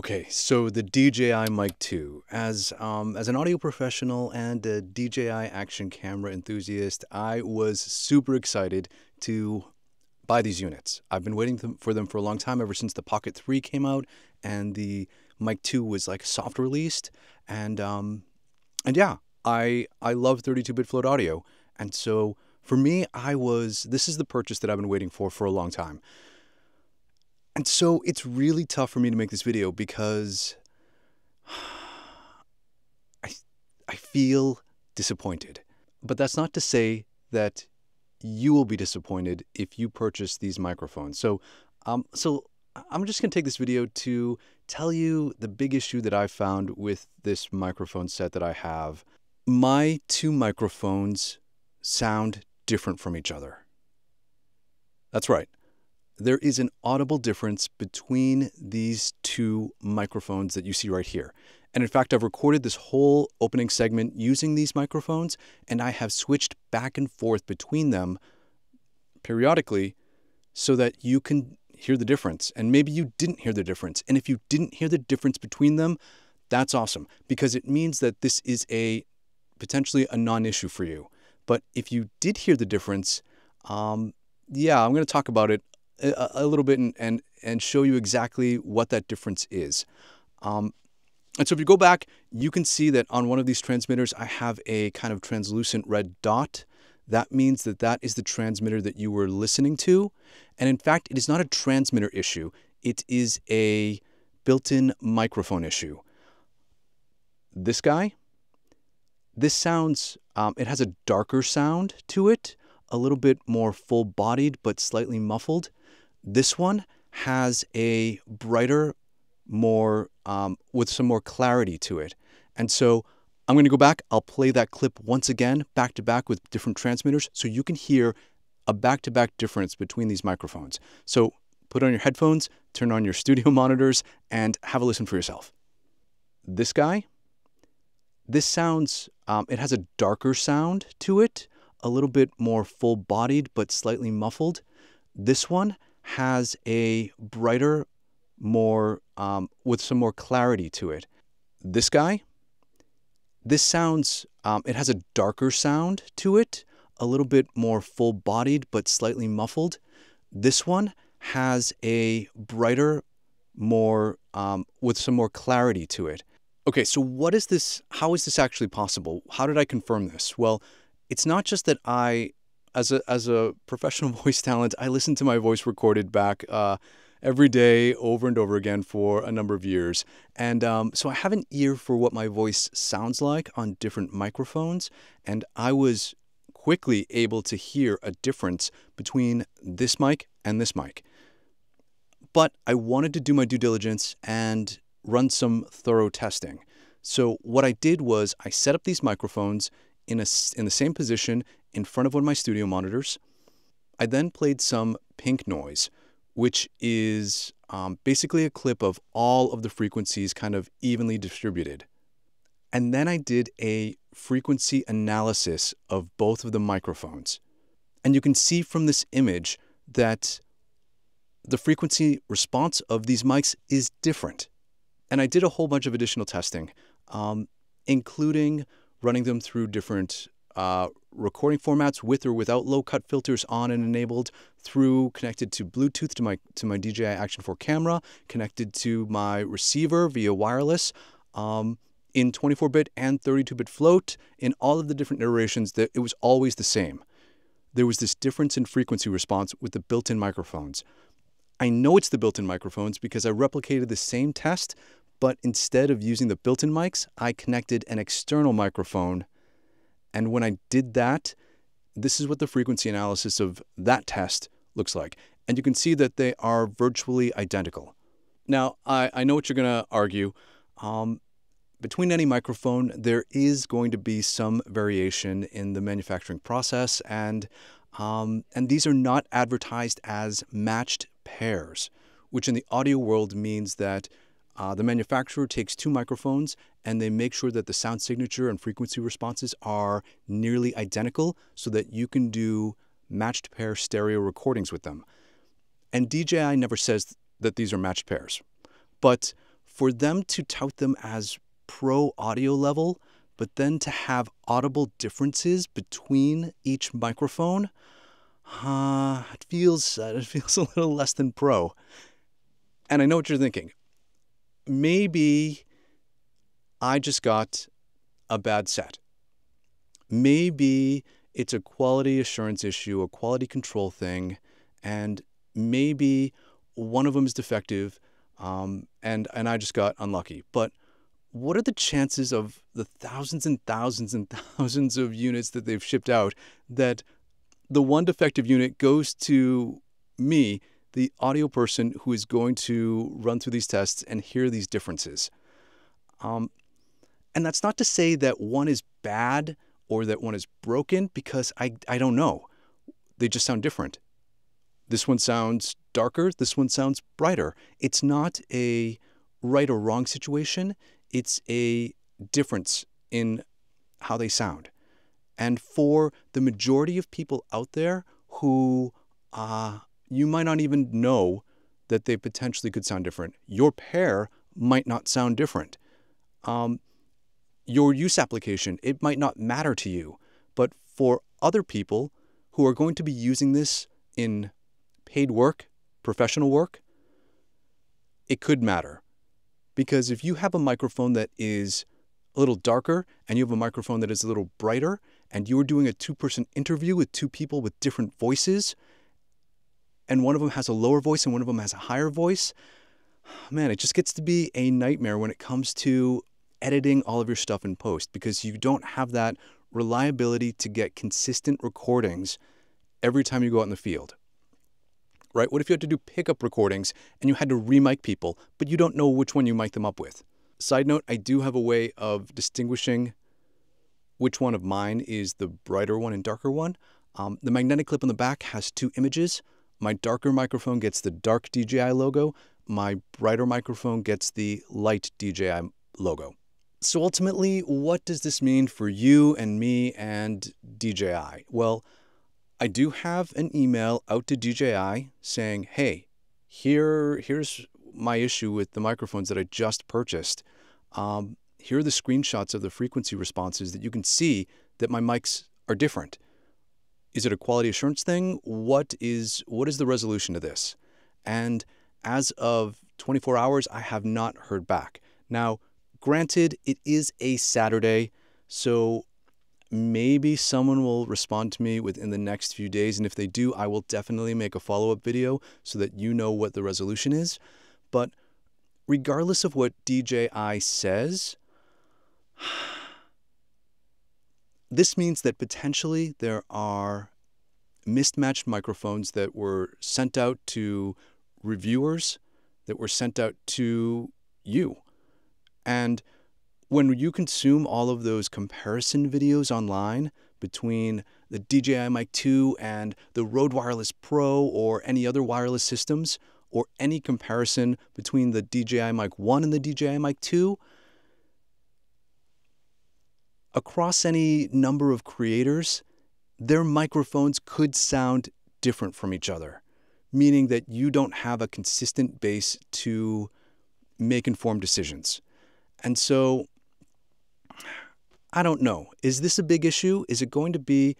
Okay, so the DJI Mic 2. As um, as an audio professional and a DJI action camera enthusiast, I was super excited to buy these units. I've been waiting for them for a long time, ever since the Pocket 3 came out and the Mic 2 was like soft released. And um, and yeah, I I love 32-bit float audio, and so for me, I was this is the purchase that I've been waiting for for a long time. And so it's really tough for me to make this video because I I feel disappointed. But that's not to say that you will be disappointed if you purchase these microphones. So um so I'm just going to take this video to tell you the big issue that I found with this microphone set that I have. My two microphones sound different from each other. That's right there is an audible difference between these two microphones that you see right here. And in fact, I've recorded this whole opening segment using these microphones, and I have switched back and forth between them periodically so that you can hear the difference. And maybe you didn't hear the difference. And if you didn't hear the difference between them, that's awesome because it means that this is a potentially a non issue for you. But if you did hear the difference, um, yeah, I'm going to talk about it a, a little bit and, and, and show you exactly what that difference is. Um, and so if you go back, you can see that on one of these transmitters, I have a kind of translucent red dot. That means that that is the transmitter that you were listening to. And in fact, it is not a transmitter issue. It is a built-in microphone issue. This guy, this sounds, um, it has a darker sound to it, a little bit more full-bodied, but slightly muffled. This one has a brighter, more, um, with some more clarity to it. And so I'm going to go back. I'll play that clip once again, back to back with different transmitters, so you can hear a back to back difference between these microphones. So put on your headphones, turn on your studio monitors, and have a listen for yourself. This guy, this sounds, um, it has a darker sound to it, a little bit more full bodied, but slightly muffled. This one has a brighter, more, um, with some more clarity to it. This guy, this sounds, um, it has a darker sound to it, a little bit more full bodied, but slightly muffled. This one has a brighter, more, um, with some more clarity to it. Okay, so what is this? How is this actually possible? How did I confirm this? Well, it's not just that I as a as a professional voice talent, I listen to my voice recorded back uh, every day, over and over again for a number of years, and um, so I have an ear for what my voice sounds like on different microphones, and I was quickly able to hear a difference between this mic and this mic. But I wanted to do my due diligence and run some thorough testing. So what I did was I set up these microphones in a in the same position in front of one of my studio monitors. I then played some pink noise, which is um, basically a clip of all of the frequencies kind of evenly distributed. And then I did a frequency analysis of both of the microphones. And you can see from this image that the frequency response of these mics is different. And I did a whole bunch of additional testing, um, including running them through different uh, recording formats with or without low cut filters on and enabled through connected to Bluetooth to my to my DJI Action 4 camera, connected to my receiver via wireless. Um, in 24-bit and 32-bit float, in all of the different iterations, that it was always the same. There was this difference in frequency response with the built-in microphones. I know it's the built-in microphones because I replicated the same test, but instead of using the built-in mics, I connected an external microphone and when I did that, this is what the frequency analysis of that test looks like. And you can see that they are virtually identical. Now, I, I know what you're going to argue. Um, between any microphone, there is going to be some variation in the manufacturing process, and um, and these are not advertised as matched pairs, which in the audio world means that uh, the manufacturer takes two microphones and they make sure that the sound signature and frequency responses are nearly identical so that you can do matched pair stereo recordings with them. And DJI never says that these are matched pairs. But for them to tout them as pro audio level, but then to have audible differences between each microphone, uh, it feels uh, it feels a little less than pro. And I know what you're thinking. Maybe I just got a bad set. Maybe it's a quality assurance issue, a quality control thing, and maybe one of them is defective, um, and and I just got unlucky. But what are the chances of the thousands and thousands and thousands of units that they've shipped out that the one defective unit goes to me, the audio person who is going to run through these tests and hear these differences? Um, and that's not to say that one is bad or that one is broken because I, I don't know. They just sound different. This one sounds darker, this one sounds brighter. It's not a right or wrong situation, it's a difference in how they sound. And for the majority of people out there who uh, you might not even know that they potentially could sound different, your pair might not sound different. Um, your use application, it might not matter to you. But for other people who are going to be using this in paid work, professional work, it could matter. Because if you have a microphone that is a little darker and you have a microphone that is a little brighter, and you're doing a two person interview with two people with different voices, and one of them has a lower voice and one of them has a higher voice, man, it just gets to be a nightmare when it comes to editing all of your stuff in post because you don't have that reliability to get consistent recordings every time you go out in the field. Right? What if you had to do pickup recordings and you had to remic people, but you don't know which one you mic them up with? Side note, I do have a way of distinguishing which one of mine is the brighter one and darker one. Um, the magnetic clip on the back has two images. My darker microphone gets the dark DJI logo. My brighter microphone gets the light DJI logo. So ultimately, what does this mean for you and me and DJI? Well, I do have an email out to DJI saying, "Hey, here here's my issue with the microphones that I just purchased. Um, here are the screenshots of the frequency responses that you can see that my mics are different. Is it a quality assurance thing? What is what is the resolution to this?" And as of 24 hours, I have not heard back. Now, Granted, it is a Saturday, so maybe someone will respond to me within the next few days. And if they do, I will definitely make a follow up video so that you know what the resolution is. But regardless of what DJI says, this means that potentially there are mismatched microphones that were sent out to reviewers, that were sent out to you. And when you consume all of those comparison videos online between the DJI Mic 2 and the Rode Wireless Pro or any other wireless systems, or any comparison between the DJI Mic 1 and the DJI Mic 2, across any number of creators, their microphones could sound different from each other, meaning that you don't have a consistent base to make informed decisions. And so I don't know. Is this a big issue? Is it going to be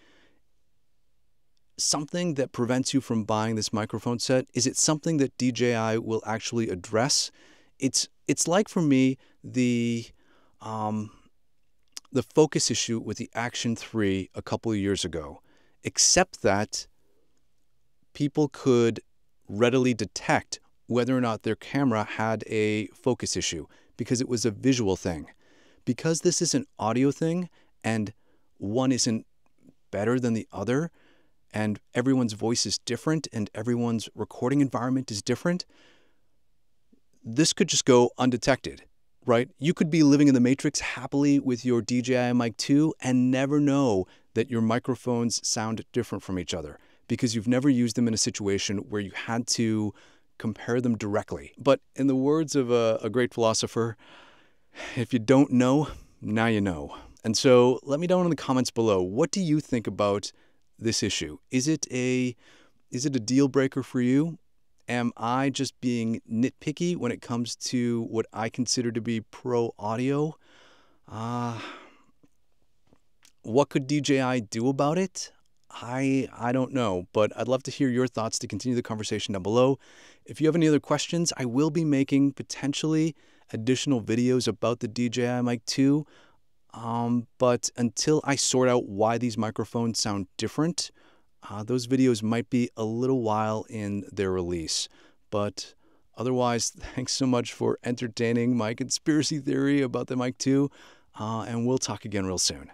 something that prevents you from buying this microphone set? Is it something that DJI will actually address? It's it's like for me the um, the focus issue with the Action 3 a couple of years ago, except that people could readily detect whether or not their camera had a focus issue because it was a visual thing. Because this is an audio thing and one isn't better than the other, and everyone's voice is different and everyone's recording environment is different, this could just go undetected, right? You could be living in the Matrix happily with your DJI Mic 2 and never know that your microphones sound different from each other because you've never used them in a situation where you had to compare them directly. But in the words of a, a great philosopher, if you don't know, now you know. And so let me know in the comments below. What do you think about this issue? Is it a is it a deal breaker for you? Am I just being nitpicky when it comes to what I consider to be pro audio? Uh, what could DJI do about it? I I don't know, but I'd love to hear your thoughts to continue the conversation down below. If you have any other questions, I will be making potentially additional videos about the DJI Mic 2. Um, but until I sort out why these microphones sound different, uh, those videos might be a little while in their release. But otherwise, thanks so much for entertaining my conspiracy theory about the Mic 2, uh, and we'll talk again real soon.